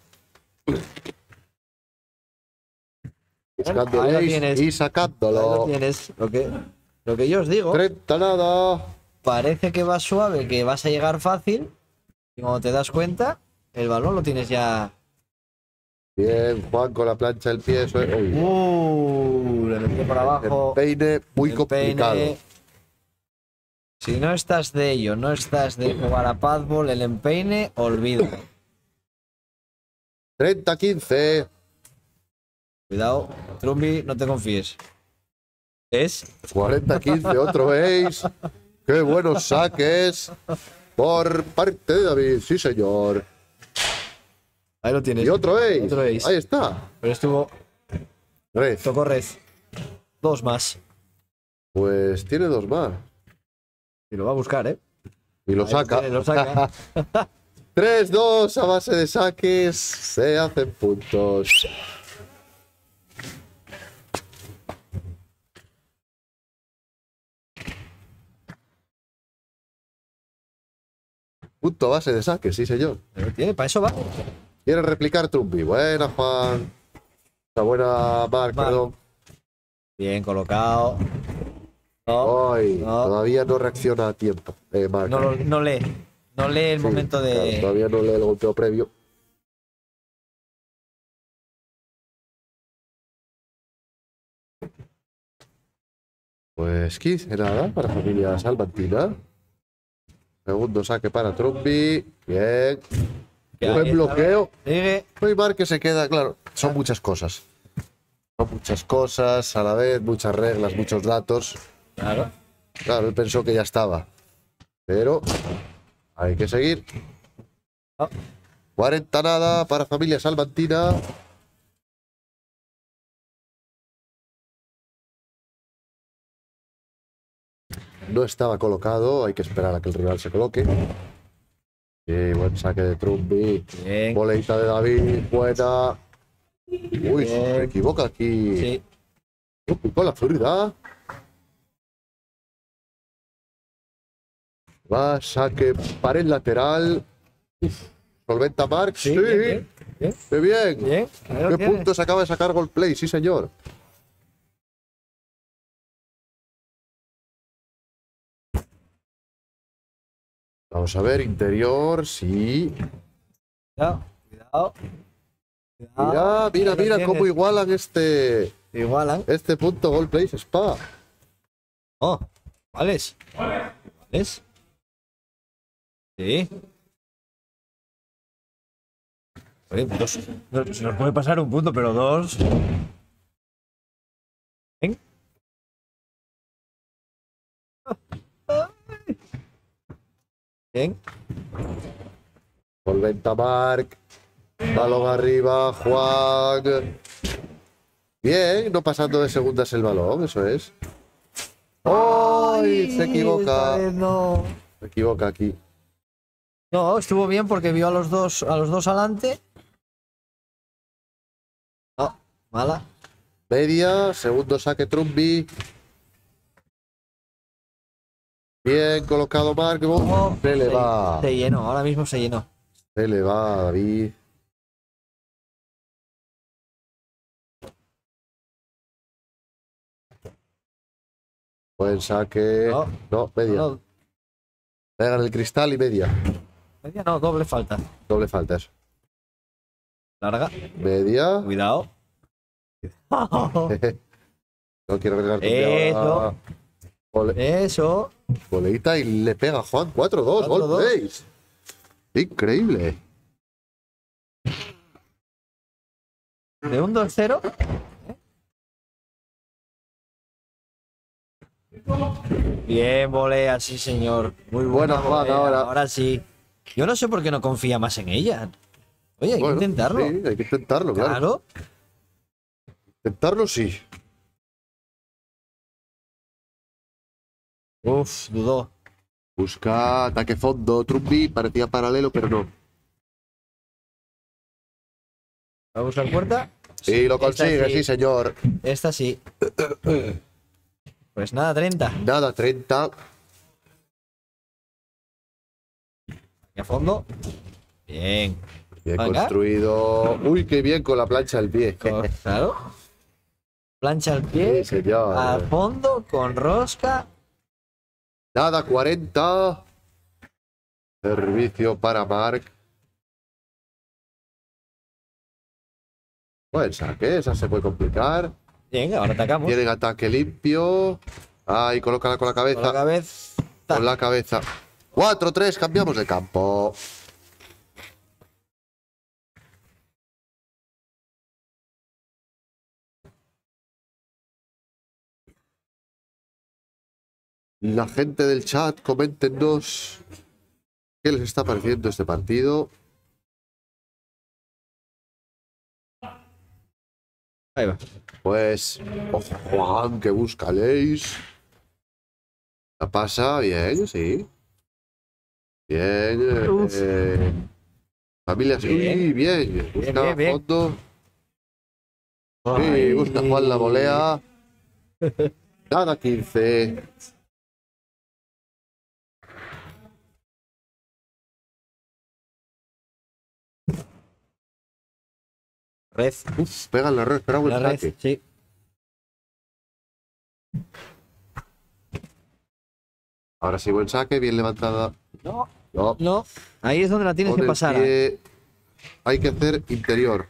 Buscando Ahí lo tienes. y Ahí lo sacándolo. tienes. Lo que, lo que yo os digo. 30 nada. Parece que vas suave, que vas a llegar fácil. Y cuando te das cuenta, el balón lo tienes ya. Bien, Juan con la plancha del pie. Eso es-. Uh, le metí por abajo. El peine muy El complicado. peine. Si no estás de ello, no estás de jugar a padball, el empeine, olvídalo. 30-15. Cuidado, Trumbi, no te confíes. ¿Es? 40-15, otro ace. Qué buenos saques. Por parte de David, sí señor. Ahí lo tienes. Y otro ace. Otro ace. Ahí está. Pero estuvo. Red. Tocó red. Dos más. Pues tiene dos más. Y lo va a buscar, ¿eh? Y lo Ahí lo saca. tiene, lo saca. 3-2 a base de saques. Se hacen puntos. Punto a base de saques, sí señor. Tiene, para eso va. Quiere replicar Trumbi. Buena, Juan. Esa buena Marc, perdón. Bien colocado. No, Ay, no. todavía no reacciona a tiempo. Eh, Marc. no, no lee. No lee el Sí, momento de. claro, todavía no lee el golpeo previo. Pues 15 nada para familia salmantina. Segundo saque para Trumbi. Bien. Buen bloqueo. Neymar que se queda, claro, son muchas cosas. Son muchas cosas a la vez, muchas reglas, muchos datos. Claro. Claro, él pensó que ya estaba. Pero hay que seguir. Ah. 40 nada para familia salmantina. No estaba colocado, hay que esperar a que el rival se coloque. Y buen saque de Trumbi. Bien. Boleita de David, buena. Uy, se equivoca aquí. Sí. Con la zurda. Va, saque para el lateral. Uf, Solventa Mark. Sí, Sí, bien, bien, qué bien. ¿Qué puntos acaba de sacar Gold Play? Sí, señor. Vamos a ver, interior, sí. Cuidado. Cuidado. Mira, Cuidado. mira, lo mira cómo igualan este, Igualan. este punto Gold Play Spa. Oh, ¿cuáles? ¿Cuáles? Sí. Oye, dos. no, se nos puede pasar un punto, pero dos. Bien. Solventa Mark. Balón arriba, Juan. Bien, no pasando de segundas el balón, eso es. ¡Ay! Se equivoca. no. Se equivoca aquí. No, estuvo bien porque vio a los dos, a los dos adelante. No, Mala. Media, segundo saque Trumbi. Bien colocado Mark. Oh, Se le va. Se llenó, ahora mismo se llenó. Se le va, David. Buen saque. No. No, media. No, Pega en el cristal y media. media no, doble falta. Doble falta eso. Larga. Media. Cuidado. No quiero regalar Eso. Eso. Voleita y le pega Juan 4-2. Gol 4-2. place. Increíble. De un 2-0. Bien, volea, sí, señor. Muy buena, Buena jugada ahora. Ahora sí. Yo no sé por qué no confía más en ella. Oye, hay Bueno, que intentarlo. Sí, hay que intentarlo, claro. claro. Intentarlo sí. Uf, dudó. Busca ataque fondo. Trumbi parecía paralelo, pero no. ¿Va a buscar puerta? Sí, lo consigue, sí. sí, señor. Esta sí. Pues nada, 30. Nada, 30. Aquí a fondo. Bien. Bien Venga. construido. Uy, qué bien con la plancha del pie. Claro. Plancha al Sí, pie. señor. A fondo, con rosca. Nada, 40. Servicio para Mark. Buen saque, esa se puede complicar. Bien, ahora atacamos. Tienen ataque limpio. Ahí, colócala con la Con la cabeza. cabeza. Con la cabeza. 4-3, cambiamos de campo. La gente del chat, coméntenos qué les está pareciendo este partido. Ahí va. Pues, ojo, Juan, que busca Leis. La pasa bien, sí. Bien. eh, eh, familia, sí, Bien. bien. Busca bien, bien. fondo. Sí, busca Juan la volea. Nada, 15. Red. Uf, pega en la red, buen La red, sí. Ahora sí, buen saque, bien levantada. No, No, no. Ahí es donde la tienes con que pasar. pie hay que hacer interior.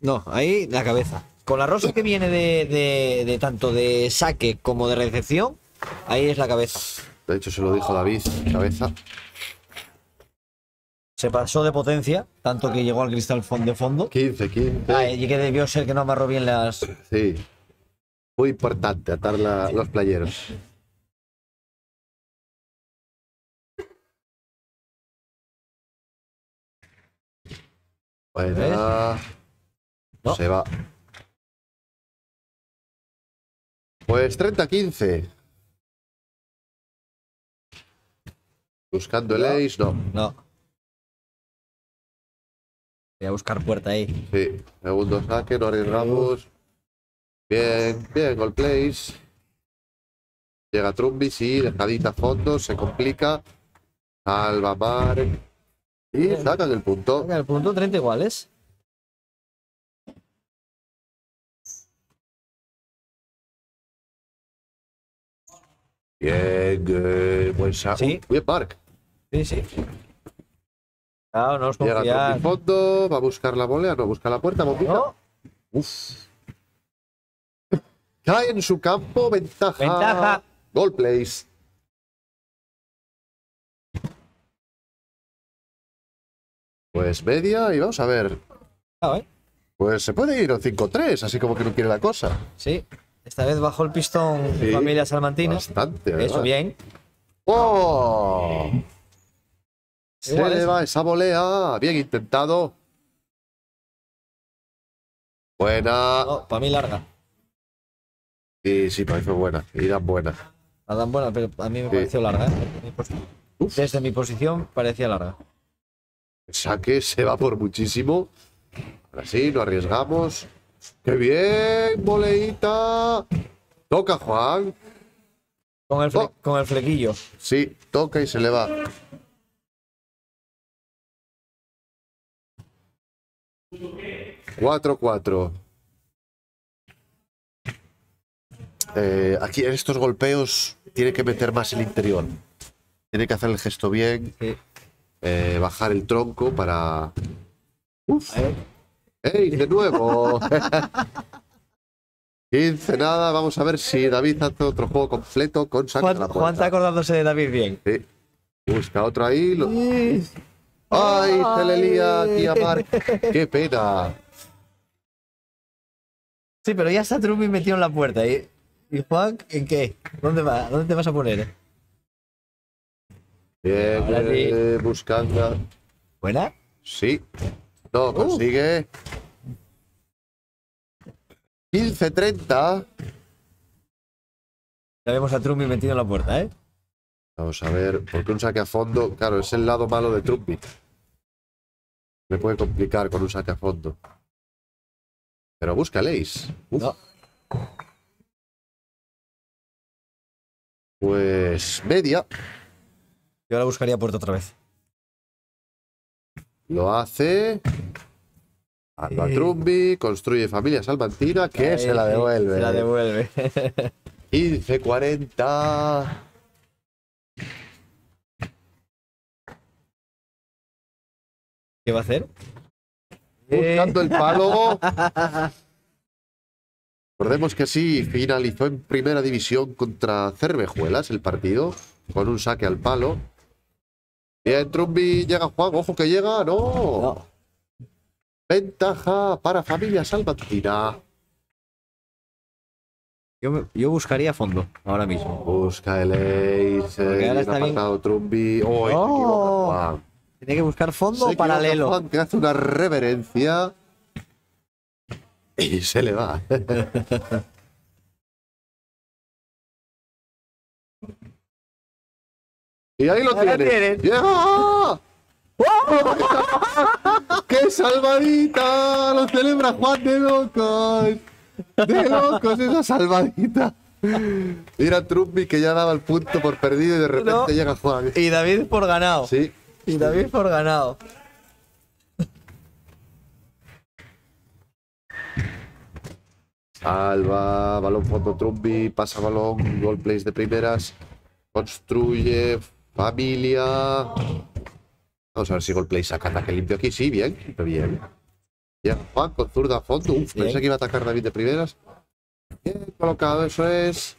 No, ahí la cabeza. Con la rosa que viene de, de- de tanto de saque como de recepción, ahí es la cabeza. De hecho, se lo dijo David, cabeza. Se pasó de potencia, tanto que llegó al cristal de fondo. 15, 15. Ah, y que debió ser que no amarró bien las. Sí. Muy importante atar la- los playeros. Buena. No. Se va. Pues 30-15. Buscando el ace, no. No. Voy a buscar puerta ahí. Sí, segundo saque, no arriesgamos. Bien, bien, gol place. Llega Trumbi, sí, dejadita a fondo, se complica. Salva Mark. Y sacan el punto. Venga, el punto 30 iguales. Bien, eh, buen saque. Sí. Bien, Mark. Sí, sí. Claro, no os Llega confiar. fondo, va a buscar la volea, no busca la puerta, bombita. No, Uf. Cae en su campo, ventaja. Ventaja. Gol place. Pues media y vamos a ver. claro, ¿eh? Pues se puede ir a 5-3, así como que no quiere la cosa. Sí. Esta vez bajó el pistón Sí. familia salmantina. Bastante. Eso bien. ¡Oh! Se Igual le va esa volea. Bien intentado. Buena. No, para mí larga. Sí, sí, para mí fue buena. Irá buena. La dan buena, pero a mí me Sí. pareció larga. ¿eh? Desde mi posición parecía larga. El saque se va por muchísimo. Ahora sí, no arriesgamos. ¡Qué bien, boleita! Toca, Juan. Con el, Oh. con el flequillo. Sí, toca y se le va. Cuatro, cuatro. Eh, aquí en estos golpeos tiene que meter más el interior. Tiene que hacer el gesto bien, eh, bajar el tronco para. Uf. ¡Ey! De nuevo. 15 nada. Vamos a ver si David hace otro juego completo con Juan, Juan está acordándose de David bien. Sí. Busca otro ahí. lo- ¡Ay! Se le lía aquí a Mark. ¡Qué pena! Sí, pero ya está Trumbi metido en la puerta. ¿Y, y Juan en qué? ¿Dónde va? ¿Dónde te vas a poner? Bien, sí. eh, buscando. ¿Buena? Sí. No consigue. 15-30. Ya vemos a Trumbi metido en la puerta, ¿eh? Vamos a ver, porque un saque a fondo, claro, es el lado malo de Trumpy. Me puede complicar con un saque a fondo. Pero. Uf, No. Pues media. Yo la buscaría puerta otra vez. Lo hace. Alba. Trumbi, construye familia salmantina, que se la devuelve. Se la devuelve. 15-40. ¿Qué va a hacer? Buscando el palo. Recordemos que sí, finalizó en primera división contra Cervejuelas el partido, con un saque al palo. Bien, Trumbi llega Juan, ojo que llega, no. No. Ventaja para familia salmantina. Yo, me- yo buscaría fondo ahora mismo. Busca el ace. Porque ahora está bien. Trumbi. Oh, Oh. Tiene que buscar fondo o equivoca paralelo. Juan, que hace una reverencia. Y se le va. y ahí lo Ahí lo tienes. tienes. ¡Llega! ¡Qué salvadita! Lo celebra Juan de locos. De locos esa salvadita. Mira Trumpi que ya daba el punto por perdido y de repente No. llega Juan. Y David por ganado. Sí. Y David por ganado. Salva, balón fondo Trumbi, pasa balón, gol plays de primeras, construye, familia. Vamos a ver si gol play saca ataque limpio aquí. Sí, bien, bien. Bien, Juan con zurda a fondo. Uf, pensé que iba a atacar David de primeras. Bien colocado, eso es.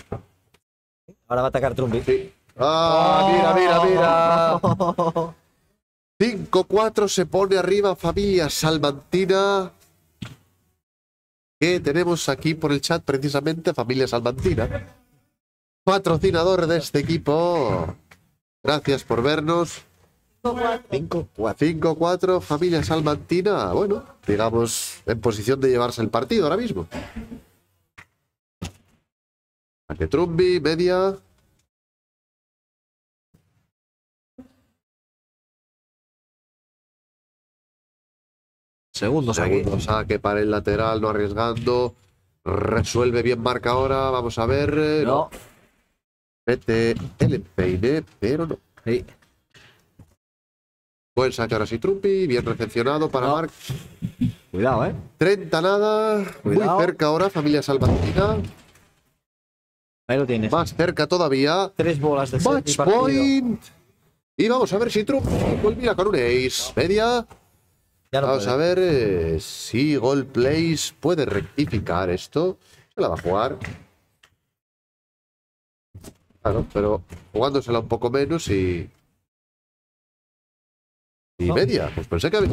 Ahora va a atacar Trumbi. Sí. Ah, mira, mira, mira. 5-4 se pone arriba familia salmantina. Que tenemos aquí por el chat precisamente familia salmantina. Patrocinador de este equipo. Gracias por vernos. 5-4 familia salmantina. Bueno, digamos en posición de llevarse el partido ahora mismo. Trumbi, media. Segundo saque. Segundo saque para el lateral, no arriesgando. Resuelve bien marca ahora. Vamos a ver. eh, No. Mete el empeine, pero no. Sí. Buen saque ahora sí, Trumpi. Bien recepcionado para No. Marc. Cuidado, eh. 30 nada. Cuidado. Muy cerca ahora, familia Salvantina. Ahí lo tienes. Más cerca todavía. Tres bolas de Match point. Y vamos a ver si Trumpi vuelve con un ace. Media. Ya no Vamos puede. a ver eh, si Gold Place puede rectificar esto. Se la va a jugar. Claro, pero jugándosela un poco menos y. Y No. media. Pues pensé que había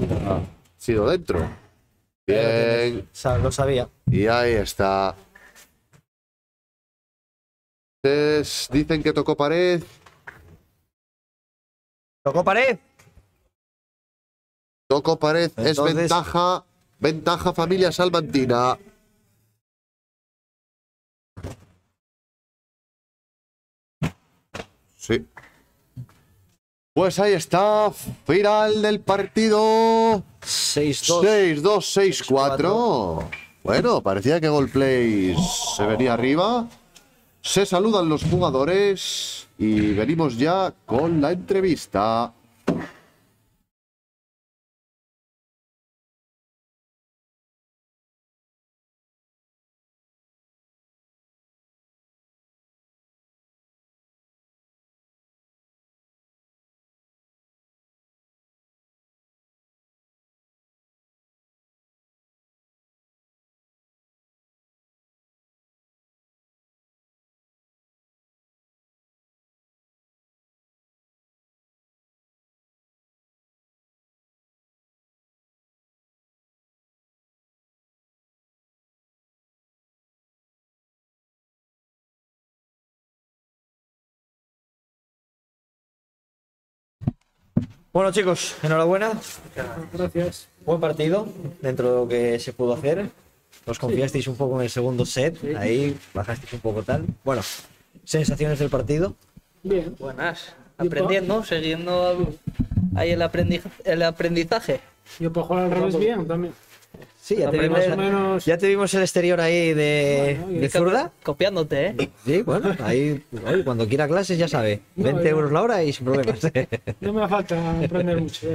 sido dentro. Bien. Lo sabía. Y ahí está. Entonces, dicen que tocó pared. Tocó pared. Tocó pared. es Entonces- ventaja. Ventaja familia salmantina. Sí. Pues ahí está. Final del partido. 6-2. 6-2, 6-4. Bueno, parecía que Goldplay se venía arriba. Se saludan los jugadores y venimos ya con la entrevista. Bueno, chicos, enhorabuena. Gracias. Buen partido dentro de lo que se pudo hacer. Os confiasteis un poco en el segundo set. Ahí bajasteis un poco tal. Bueno, sensaciones del partido. Bien. Buenas. Aprendiendo, siguiendo ahí el, aprendiz- el aprendizaje. Yo puedo jugar al revés bien también. Sí, ya te, vimos, menos- ya te vimos el exterior ahí de, Bueno, de el zurda. Copiándote, ¿eh? Sí, bueno, ahí oye, cuando quiera clases ya sabe. No, 20 yo- euros la hora y sin problemas. No me falta aprender mucho.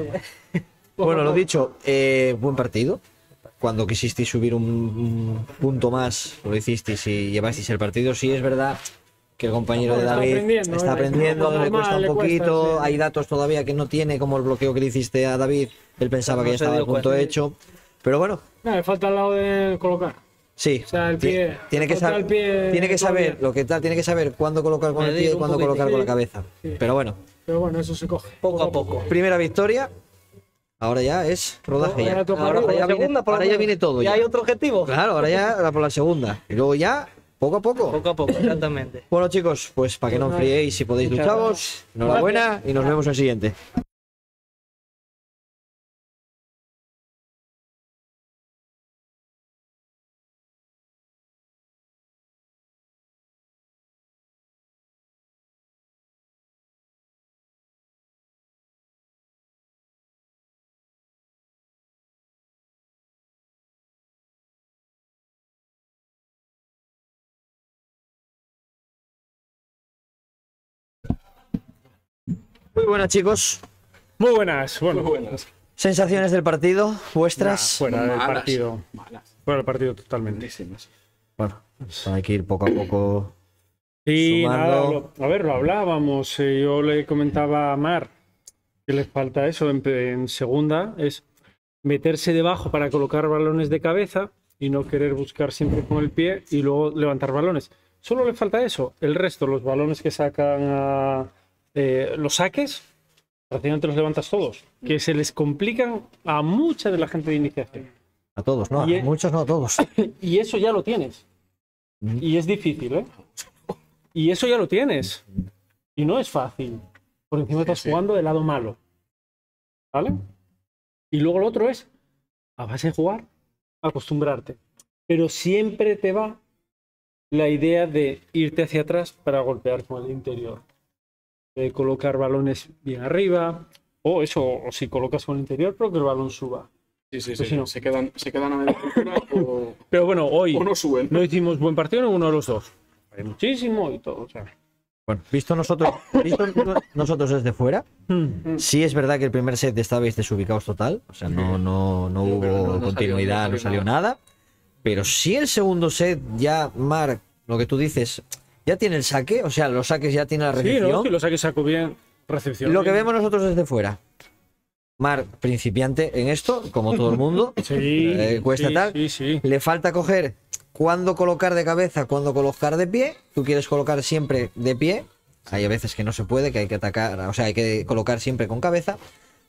bueno, lo dicho, eh, buen partido. Cuando quisisteis subir un, un punto más, lo hicisteis y llevasteis el partido. Sí, es verdad que el compañero de Está David aprendiendo, está ¿eh? aprendiendo, Normal, le cuesta un le cuesta, poquito. sí. Hay datos todavía que no tiene, como el bloqueo que le hiciste a David. Él pensaba No que ya estaba a punto hecho. Pero bueno, No, me falta al lado de colocar. Sí, O sea, el pie- tiene que saber, el pie tiene que saber lo que tal, tiene que saber cuándo colocar con el pie y cuándo colocar con la cabeza. Sí. Pero bueno, Pero bueno, eso se coge. Poco a poco. primera victoria. Ahora ya es rodaje ya. Ahora Ahora, ya, La viene, por ahora ya viene todo. ¿Y ya. hay otro objetivo? Claro, ahora ya por la segunda. Y luego ya, poco a poco. Poco a poco, exactamente. Bueno chicos, pues para que no enfriéis, si podéis ducharos, enhorabuena y nos vemos en el siguiente. Muy buenas chicos. Muy buenas. Bueno, Sensaciones del partido, vuestras. fuera del partido. Fuera del partido totalmente. Bueno, hay que ir poco a poco. Sí, nada, lo- a ver, lo hablábamos. eh, yo le comentaba a Mar que les falta eso en, en segunda, es meterse debajo para colocar balones de cabeza y no querer buscar siempre con el pie y luego levantar balones. Solo le falta eso. El resto, los balones que sacan a eh, los saques, prácticamente los levantas todos. Que se les complican a mucha de la gente de iniciación. A todos, no, a Y- muchos no a todos. Y eso ya lo tienes. Mm. Y es difícil, ¿eh? Y eso ya lo tienes. Y no es fácil. Por encima estás jugando del lado malo. ¿Vale? Y luego lo otro es, a base de jugar, acostumbrarte. Pero siempre te va la idea de irte hacia atrás para golpear con el interior. De colocar balones bien arriba. O eso, o si colocas con el interior, pero que el balón suba. Sí, sí, Pues sí. si no. Se, quedan, se quedan a media altura o, Pero bueno, hoy o no suben. no hicimos buen partido en uno de los dos. Hay muchísimo y todo. o sea. Bueno, visto nosotros, visto nosotros desde fuera, sí es verdad que el primer set estabais desubicados total, o sea, no, no, no hubo salió- continuidad, no no salió salió nada. Pero sí el segundo set, ya, Marc, lo que tú dices, ya tiene el saque, o sea, los saques ya tiene la Sí, recepción. ¿no? Que lo saque saco bien. Recepción. lo que vemos nosotros desde fuera. Marc, principiante en esto, como todo el mundo, Sí. eh, cuesta sí, tal. Sí, sí. le falta coger cuándo colocar de cabeza, cuándo colocar de pie. Tú quieres colocar siempre de pie. Hay a veces que no se puede, que hay que atacar, o sea, hay que colocar siempre con cabeza.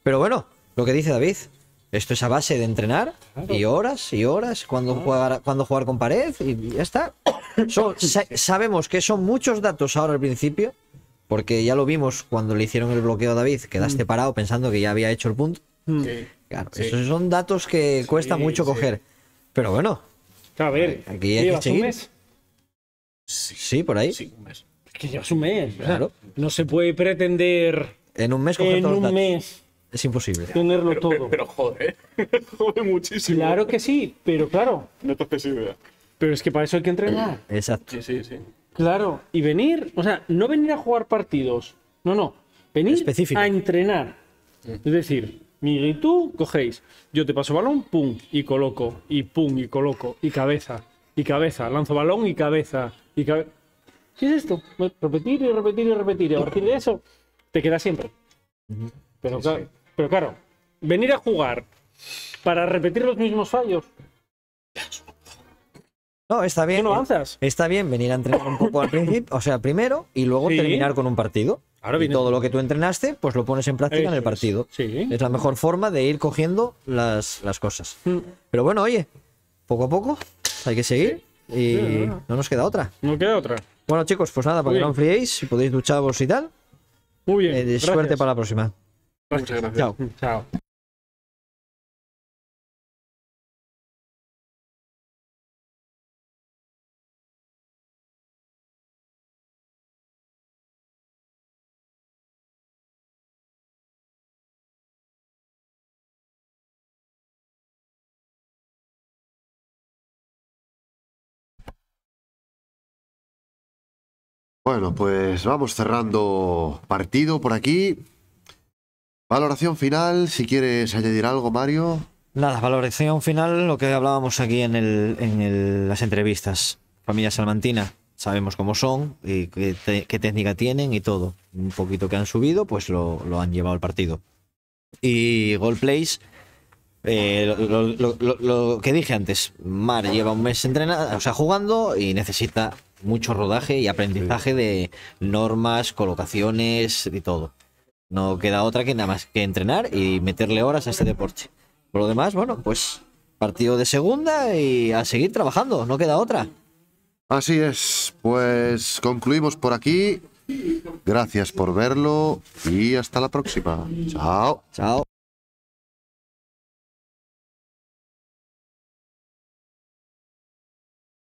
Pero bueno, lo que dice David, esto es a base de entrenar y horas y horas, cuando jugar, cuando jugar con pared y ya está. Son- sa- sabemos que son muchos datos ahora al principio, porque ya lo vimos cuando le hicieron el bloqueo a David, quedaste parado pensando que ya había hecho el punto. Sí. Claro, Sí. esos son datos que cuesta mucho sí. coger. Pero bueno, A ver, Aquí hay que ¿llevas un seguir. mes? sí, por ahí. Sí, un mes. Es que llevas un mes. o sea, Claro. no se puede pretender En un mes coger en todos los un datos. mes es imposible. tenerlo todo. Pero joder, joder muchísimo. Claro que sí, pero claro. No te haces idea. Pero es que para eso hay que entrenar. Exacto. Sí, sí, sí. Claro, y venir, o sea, no venir a jugar partidos, no, no, venir Específico. a entrenar. Es decir, Miguel y tú cogéis, yo te paso balón, pum, y coloco, y pum, y coloco, y cabeza, y cabeza, lanzo balón y cabeza, y cabeza. ¿Qué es esto? Repetir y repetir y repetir, y a partir de eso te queda siempre. Pero, claro, pero claro, venir a jugar para repetir los mismos fallos, No, está ¿qué bien. no avanzas? Está bien venir a entrenar un poco al principio, o sea, primero, y luego Sí. terminar con un partido. Ahora y todo lo que tú entrenaste, pues lo pones en práctica en el es. partido. Sí. Es la mejor forma de ir cogiendo las, las cosas. Mm. Pero bueno, oye, poco a poco hay que seguir y Sí, no nos queda otra. No queda otra. Bueno, chicos, pues nada, para Muy que no enfriéis, si podéis ducharos y tal, Muy bien. eh, suerte para la próxima. Muchas gracias. Chao. Chao. Bueno, pues vamos cerrando partido por aquí. Valoración final, si quieres añadir algo, Mario. Nada, valoración final, lo que hablábamos aquí en, el, en el- las entrevistas. Familia Salmantina, sabemos cómo son, y qué, te- qué técnica tienen y todo. Un poquito que han subido, pues lo, lo han llevado al partido. Y Gold Place, eh, lo, lo- lo- lo- lo que dije antes, Mar lleva un mes entrenando, o sea, jugando y necesita mucho rodaje y aprendizaje de normas, colocaciones y todo. No queda otra que nada más que entrenar y meterle horas a este deporte. Por lo demás, bueno, pues partido de segunda y a seguir trabajando, no queda otra. Así es, pues concluimos por aquí. Gracias por verlo y hasta la próxima. Chao. Chao.